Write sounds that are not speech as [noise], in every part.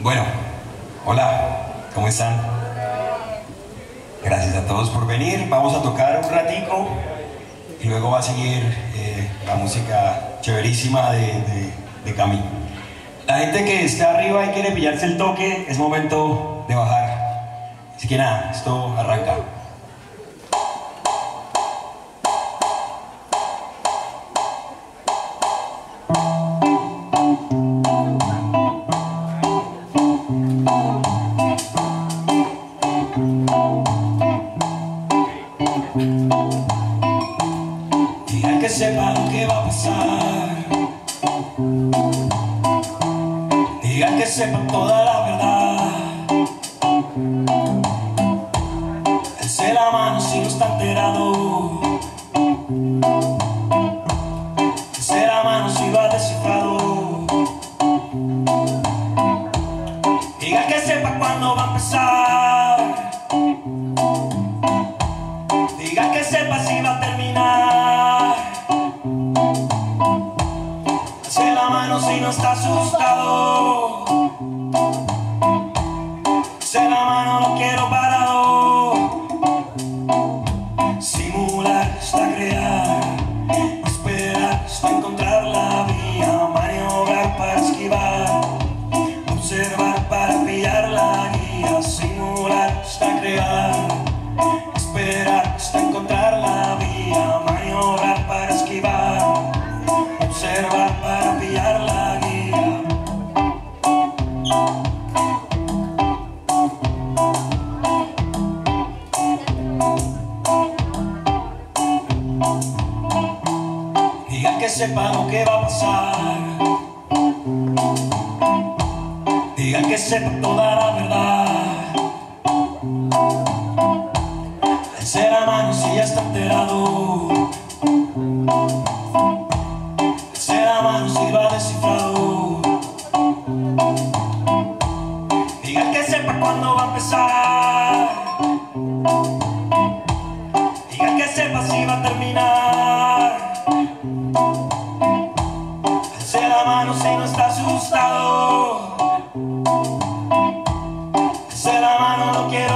Bueno, hola, ¿cómo están? Gracias a todos por venir. Vamos a tocar un ratico y luego va a seguir eh, la música chéverísima de, de, de Cami. La gente que está arriba y quiere pillarse el toque, es momento de bajar. Así que nada, esto arranca. Alce la mano si no está enterado.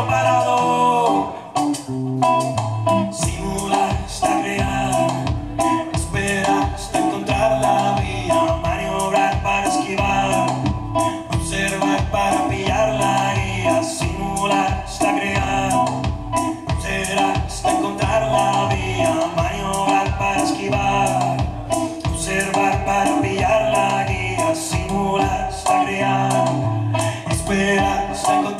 Parado. Simular hasta crear, esperar hasta encontrar la vía, maniobrar para esquivar, observar para pillar la guía, simular hasta crear, observar hasta encontrar la vía, maniobrar para esquivar, observar para pillar la guía, simular hasta crear. gesto osco,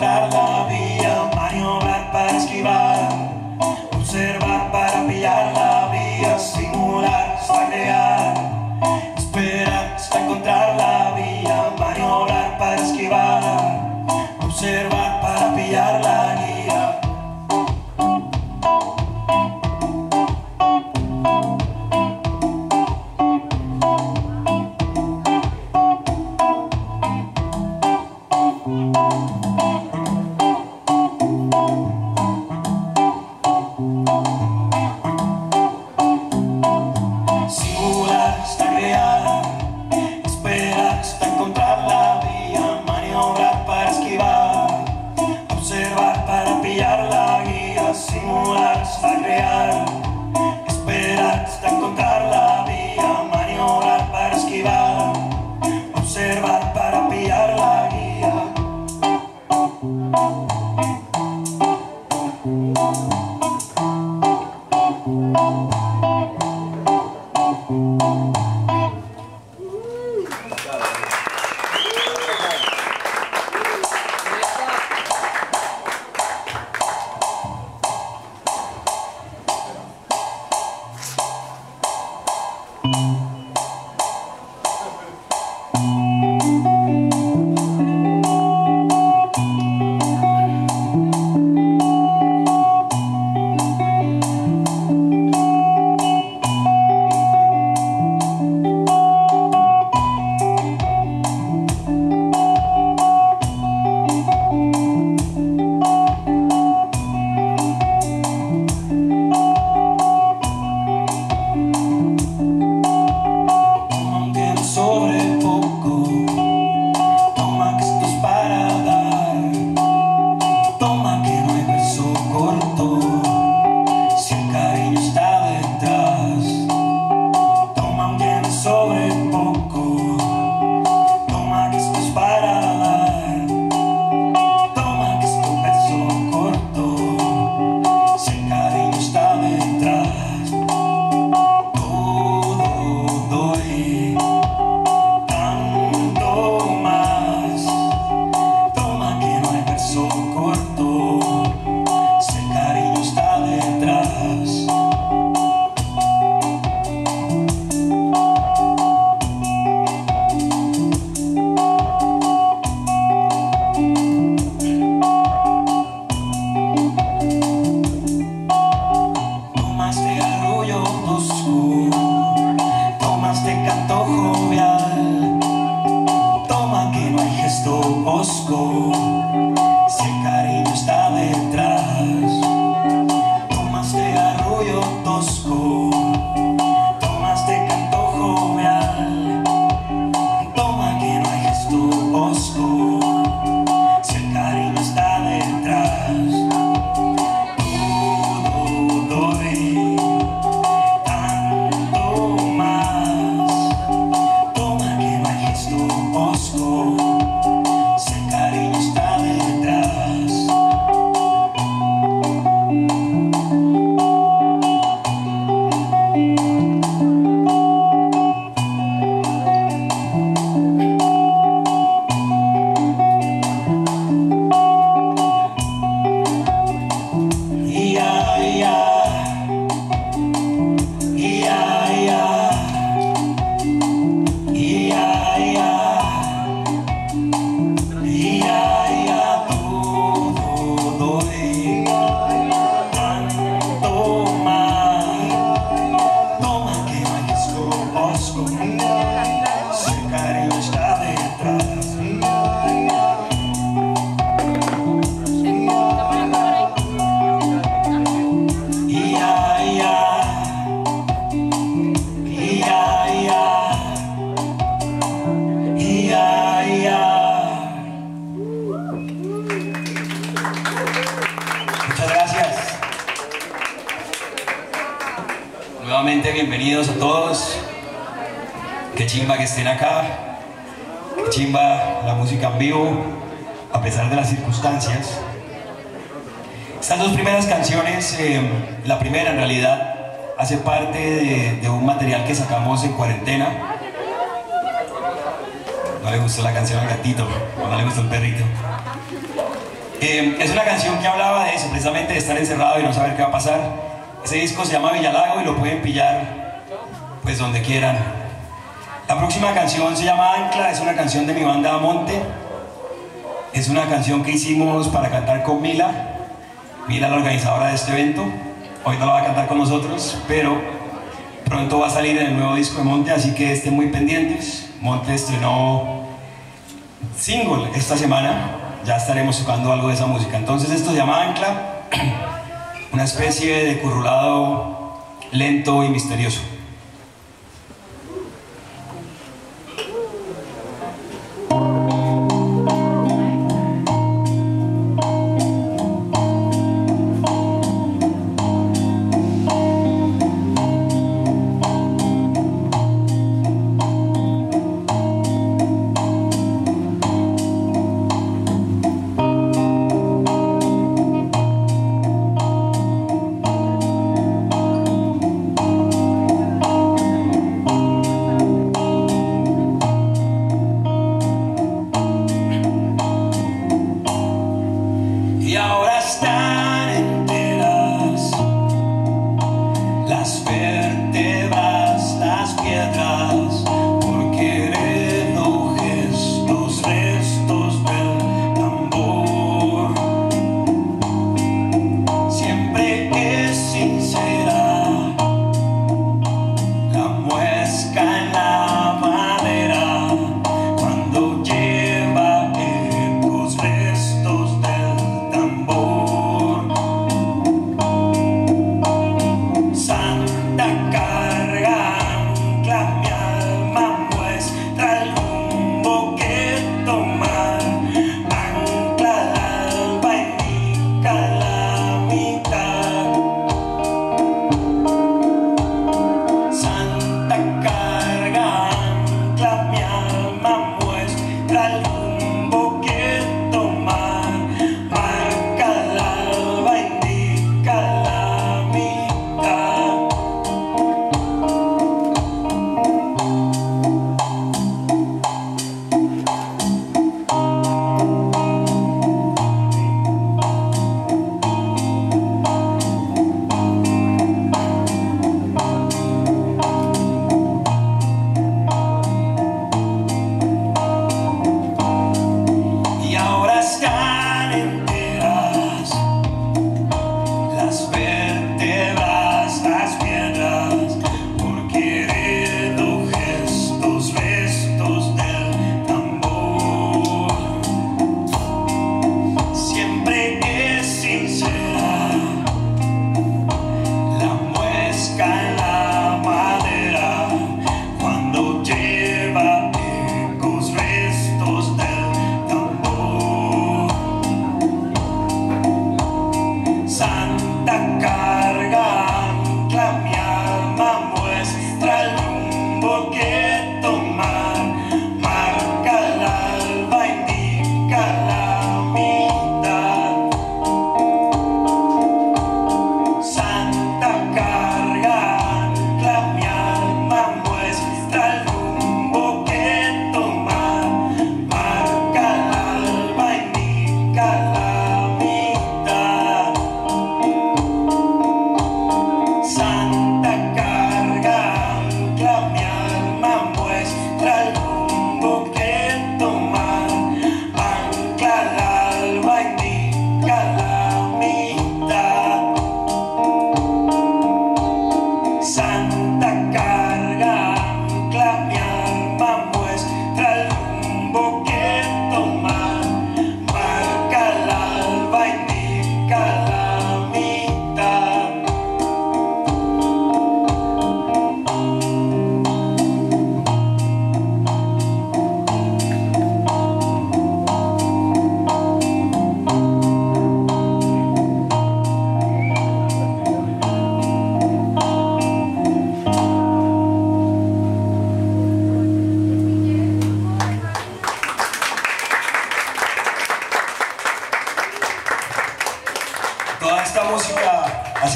Sagrada si chimba la música en vivo, a pesar de las circunstancias. Estas dos primeras canciones, eh, la primera en realidad hace parte de, un material que sacamos en cuarentena. No le gustó la canción al gatito, o no le gustó el perrito. Eh, es una canción que hablaba de eso, precisamente de estar encerrado y no saber qué va a pasar. Ese disco se llama Villalago y lo pueden pillar pues donde quieran. La próxima canción se llama Ancla, es una canción de mi banda Monte. Es una canción que hicimos para cantar con Mila. Mila, la organizadora de este evento. Hoy no la va a cantar con nosotros, pero pronto va a salir en el nuevo disco de Monte, así que estén muy pendientes. Monte estrenó single esta semana, ya estaremos tocando algo de esa música. Entonces esto se llama Ancla, [clears throat] una especie de currulado lento y misterioso.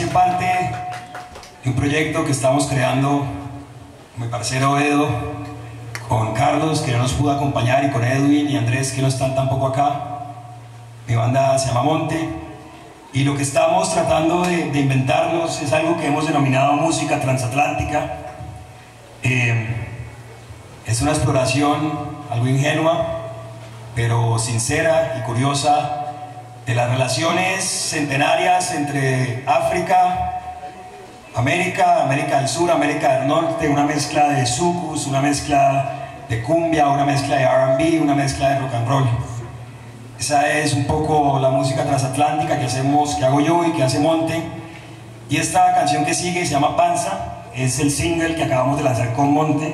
Hace parte de un proyecto que estamos creando mi parcero Edo, con Carlos, que no nos pudo acompañar, y con Edwin y Andrés, que no están tampoco acá. Mi banda se llama Monte. Y lo que estamos tratando de, inventarnos es algo que hemos denominado música transatlántica. Eh, es una exploración algo ingenua, pero sincera y curiosa de las relaciones centenarias entre África, América, América del Sur, América del Norte, una mezcla de sucus, una mezcla de cumbia, una mezcla de R&B, una mezcla de rock and roll. Esa es un poco la música transatlántica que hacemos, que hago yo y que hace Monte. Y esta canción que sigue se llama Panza, es el single que acabamos de lanzar con Monte.